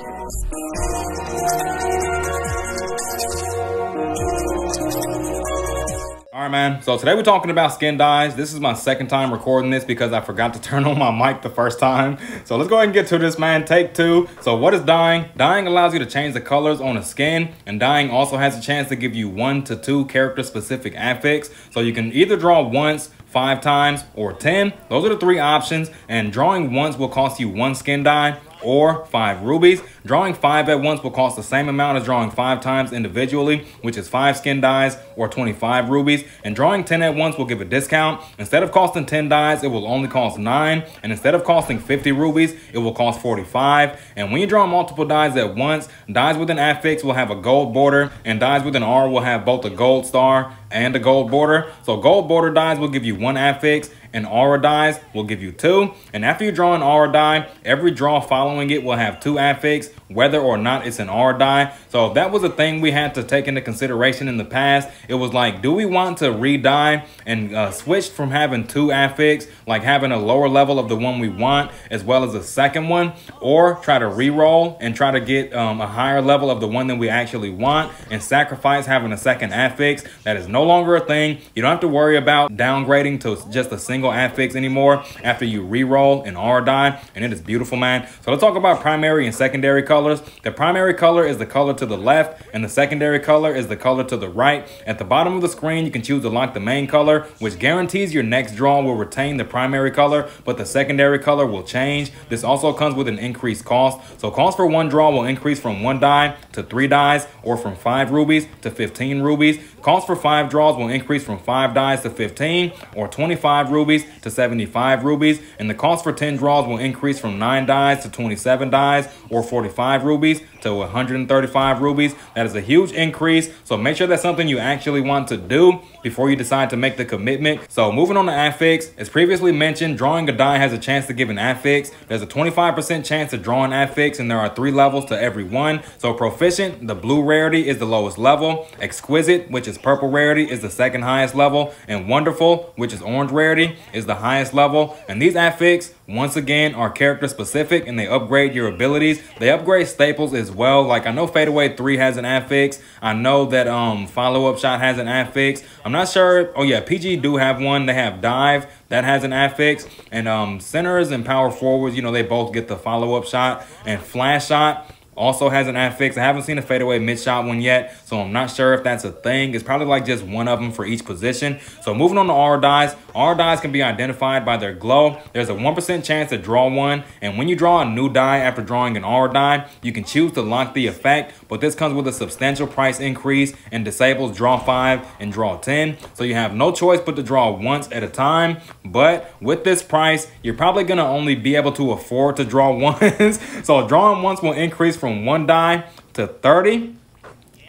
All right, man. So today we're talking about skin dyes. This is my second time recording this because I forgot to turn on my mic the first time. So let's go ahead and get to this, man. Take two. So what is dyeing? Dyeing allows you to change the colors on a skin, and dyeing also has a chance to give you one to two character-specific affix. So you can either draw once, five times, or 10. Those are the three options, and drawing once will cost you one skin dye or five rubies. Drawing five at once will cost the same amount as drawing five times individually, which is five skin dyes or 25 rubies. And drawing 10 at once will give a discount. Instead of costing 10 dyes, it will only cost nine. And instead of costing 50 rubies, it will cost 45. And when you draw multiple dyes at once, dyes with an affix will have a gold border and dyes with an aura will have both a gold star and a gold border. So gold border dyes will give you one affix and aura dyes will give you two. And after you draw an aura dye, every draw following it will have two affix, whether or not it's an aura dye. So that was a thing we had to take into consideration in the past. It was like, do we want to re-dye and uh, switch from having two affix, like having a lower level of the one we want, as well as a second one, or try to re-roll and try to get um, a higher level of the one that we actually want and sacrifice having a second affix. That is no longer a thing. You don't have to worry about downgrading to just a single single affix anymore after you re-roll an aura dye, and it is beautiful, man. So let's talk about primary and secondary colors. The primary color is the color to the left, and the secondary color is the color to the right. At the bottom of the screen, you can choose to lock the main color, which guarantees your next draw will retain the primary color, but the secondary color will change. This also comes with an increased cost. So cost for one draw will increase from one dye to three dyes, or from five rubies to 15 rubies. Cost for five draws will increase from five dyes to 15, or 25 rubies to 75 rubies, and the cost for 10 draws will increase from 9 dyes to 27 dyes or 45 rubies to 135 rubies. That is a huge increase, so make sure that's something you actually want to do before you decide to make the commitment. So moving on to affix, as previously mentioned, drawing a dye has a chance to give an affix. There's a 25% chance to draw an affix, and there are three levels to every one. So proficient, the blue rarity is the lowest level. Exquisite, which is purple rarity, is the second highest level. And wonderful, which is orange rarity, is the highest level. And these affix, once again, are character specific and they upgrade your abilities. They upgrade staples as well. Like I know Fadeaway 3 has an affix. I know that um follow-up shot has an affix. I'm not sure. Oh yeah, PG do have one. They have dive that has an affix. And um centers and power forwards, you know, they both get the follow-up shot. And flash shot also has an affix. I haven't seen a fadeaway mid-shot one yet, so I'm not sure if that's a thing. It's probably like just one of them for each position. So moving on to R dies. R dies can be identified by their glow. There's a 1% chance to draw one, and when you draw a new dye after drawing an aura dye, you can choose to lock the effect, but this comes with a substantial price increase and disables draw 5 and draw 10. So you have no choice but to draw once at a time, but with this price, you're probably going to only be able to afford to draw once. so drawing once will increase from from one dye to 30.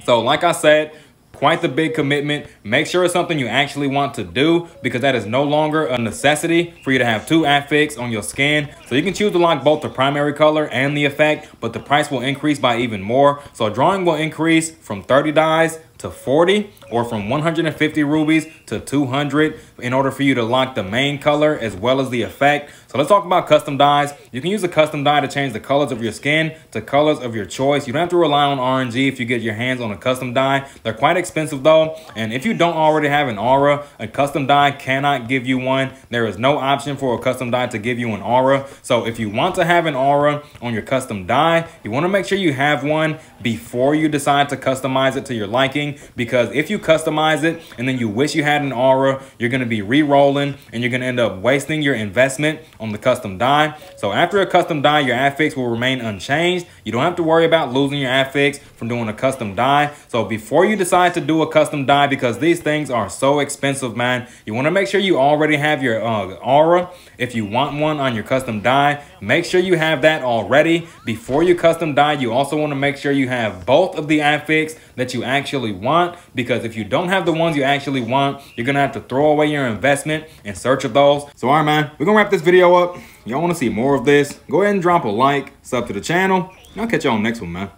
So like I said, quite the big commitment. Make sure it's something you actually want to do because that is no longer a necessity for you to have two affix on your skin. So you can choose to lock both the primary color and the effect, but the price will increase by even more. So drawing will increase from 30 dies to 40 or from 150 rubies to 200 in order for you to lock the main color as well as the effect. So let's talk about custom dyes. You can use a custom dye to change the colors of your skin to colors of your choice. You don't have to rely on RNG if you get your hands on a custom dye. They're quite expensive though. And if you don't already have an aura, a custom dye cannot give you one. There is no option for a custom dye to give you an aura. So if you want to have an aura on your custom dye, you want to make sure you have one before you decide to customize it to your liking because if you customize it and then you wish you had an aura, you're going to be re-rolling and you're going to end up wasting your investment on the custom dye. So after a custom dye, your affix will remain unchanged. You don't have to worry about losing your affix from doing a custom dye. So before you decide to do a custom dye, because these things are so expensive, man, you want to make sure you already have your uh, aura. If you want one on your custom dye, make sure you have that already. Before you custom dye, you also want to make sure you have both of the affix that you actually want because if you don't have the ones you actually want, you're to have to throw away your investment in search of those. So all right, man, we're to wrap this video up. Y'all want to see more of this? Go ahead and drop a like, sub to the channel, and I'll catch y'all on the next one, man.